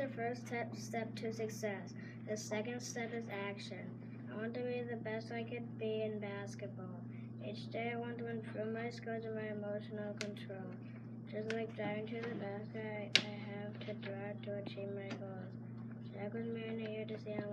the first step, step to success. The second step is action. I want to be the best I could be in basketball. Each day I want to improve my skills and my emotional control. Just like driving to the basket, I, I have to drive to achieve my goals. Check with me in a year to see how.